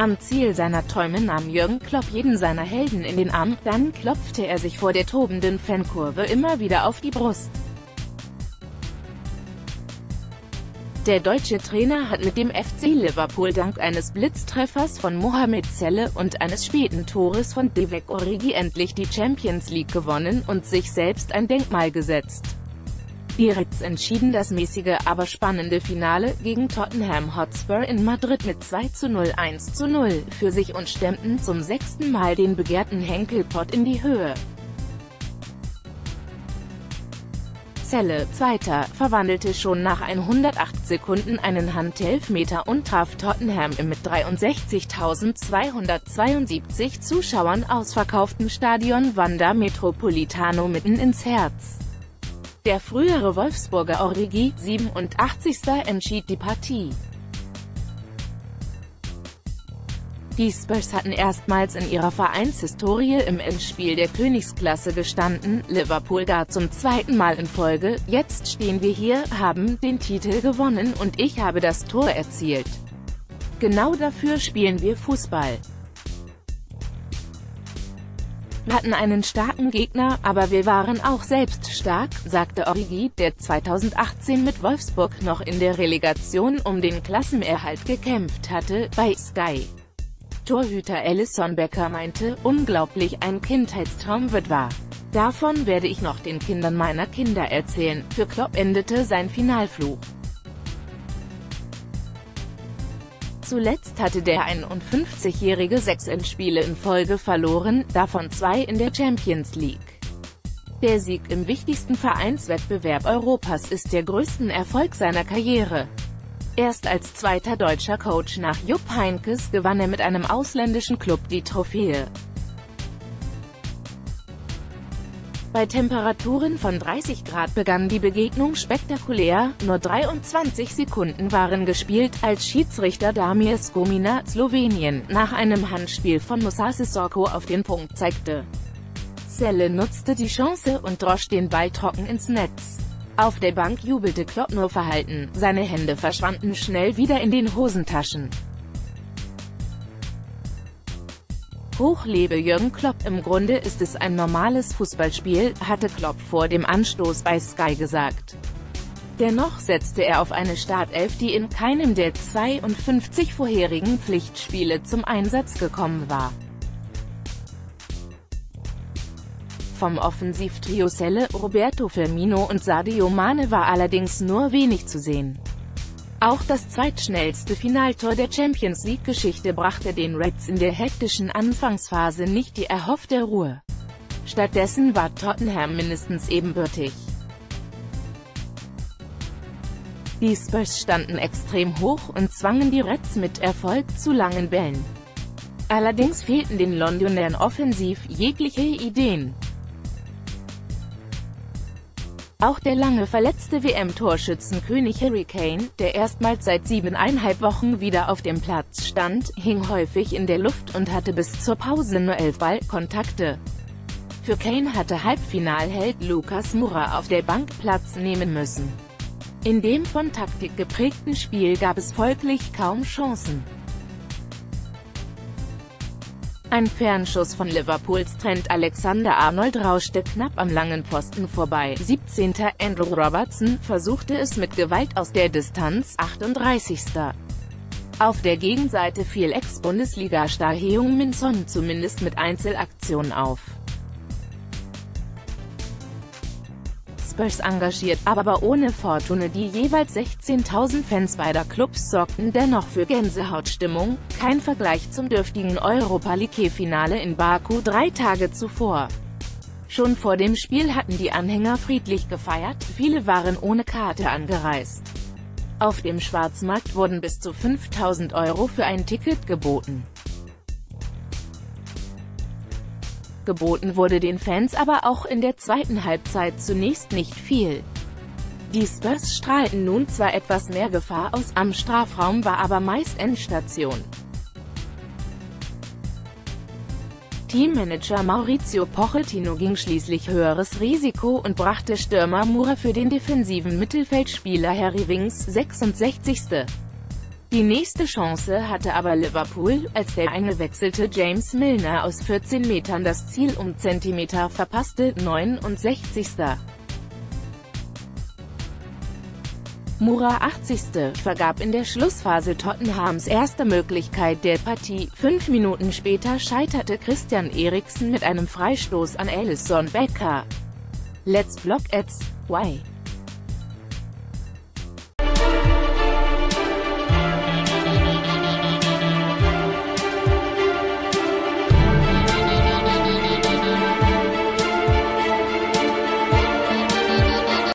Am Ziel seiner Träume nahm Jürgen Klopp jeden seiner Helden in den Arm, dann klopfte er sich vor der tobenden Fankurve immer wieder auf die Brust. Der deutsche Trainer hat mit dem FC Liverpool dank eines Blitztreffers von Mohamed Zelle und eines späten Tores von Divock Origi endlich die Champions League gewonnen und sich selbst ein Denkmal gesetzt. Reds entschieden das mäßige, aber spannende Finale gegen Tottenham Hotspur in Madrid mit 2 zu 0 1 zu 0 für sich und stemmten zum sechsten Mal den begehrten Henkelpott in die Höhe. Zelle, Zweiter, verwandelte schon nach 108 Sekunden einen Handelfmeter und traf Tottenham im mit 63.272 Zuschauern ausverkauften Stadion Wanda Metropolitano mitten ins Herz. Der frühere Wolfsburger Origi, 87. entschied die Partie. Die Spurs hatten erstmals in ihrer Vereinshistorie im Endspiel der Königsklasse gestanden, Liverpool gar zum zweiten Mal in Folge, jetzt stehen wir hier, haben den Titel gewonnen und ich habe das Tor erzielt. Genau dafür spielen wir Fußball. Wir hatten einen starken Gegner, aber wir waren auch selbst stark, sagte Origi, der 2018 mit Wolfsburg noch in der Relegation um den Klassenerhalt gekämpft hatte, bei Sky. Torhüter Alisson Becker meinte, unglaublich ein Kindheitstraum wird wahr. Davon werde ich noch den Kindern meiner Kinder erzählen. Für Klopp endete sein Finalfluch. Zuletzt hatte der 51-Jährige sechs Endspiele in Folge verloren, davon zwei in der Champions League. Der Sieg im wichtigsten Vereinswettbewerb Europas ist der größten Erfolg seiner Karriere. Erst als zweiter deutscher Coach nach Jupp Heynckes gewann er mit einem ausländischen Club die Trophäe. Bei Temperaturen von 30 Grad begann die Begegnung spektakulär, nur 23 Sekunden waren gespielt, als Schiedsrichter Damir Skomina, Slowenien, nach einem Handspiel von Musa Sissoko auf den Punkt zeigte. Selle nutzte die Chance und drosch den Ball trocken ins Netz. Auf der Bank jubelte Klopp nur verhalten, seine Hände verschwanden schnell wieder in den Hosentaschen. Hoch lebe Jürgen Klopp. Im Grunde ist es ein normales Fußballspiel, hatte Klopp vor dem Anstoß bei Sky gesagt. Dennoch setzte er auf eine Startelf, die in keinem der 52 vorherigen Pflichtspiele zum Einsatz gekommen war. Vom Offensivtrio Selle, Roberto Firmino und Sadio Mane war allerdings nur wenig zu sehen. Auch das zweitschnellste Finaltor der Champions League-Geschichte brachte den Reds in der hektischen Anfangsphase nicht die erhoffte Ruhe. Stattdessen war Tottenham mindestens ebenbürtig. Die Spurs standen extrem hoch und zwangen die Reds mit Erfolg zu langen Bällen. Allerdings fehlten den Londonern offensiv jegliche Ideen. Auch der lange verletzte WM-Torschützenkönig Harry Kane, der erstmals seit siebeneinhalb Wochen wieder auf dem Platz stand, hing häufig in der Luft und hatte bis zur Pause nur elf Ballkontakte. Für Kane hatte Halbfinalheld Lucas Moura auf der Bank Platz nehmen müssen. In dem von Taktik geprägten Spiel gab es folglich kaum Chancen. Ein Fernschuss von Liverpools Trent Alexander-Arnold rauschte knapp am langen Pfosten vorbei. 17. Andrew Robertson versuchte es mit Gewalt aus der Distanz. 38. Auf der Gegenseite fiel Ex-Bundesliga-Star Heung-Min Son zumindest mit Einzelaktion auf. Spurs engagiert, aber ohne Fortune. Die jeweils 16.000 Fans beider Clubs sorgten dennoch für Gänsehautstimmung, kein Vergleich zum dürftigen Europa League-Finale in Baku drei Tage zuvor. Schon vor dem Spiel hatten die Anhänger friedlich gefeiert, viele waren ohne Karte angereist. Auf dem Schwarzmarkt wurden bis zu 5000 Euro für ein Ticket geboten. Geboten wurde den Fans aber auch in der zweiten Halbzeit zunächst nicht viel. Die Spurs strahlten nun zwar etwas mehr Gefahr aus, am Strafraum war aber meist Endstation. Teammanager Maurizio Pochettino ging schließlich höheres Risiko und brachte Stürmer Mura für den defensiven Mittelfeldspieler Harry Winks 66. Die nächste Chance hatte aber Liverpool, als der eingewechselte James Milner aus 14 Metern das Ziel um Zentimeter verpasste, 69. Mura 80. vergab in der Schlussphase Tottenhams erste Möglichkeit der Partie. Fünf Minuten später scheiterte Christian Eriksen mit einem Freistoß an Alisson Becker. Let's block it's. Why?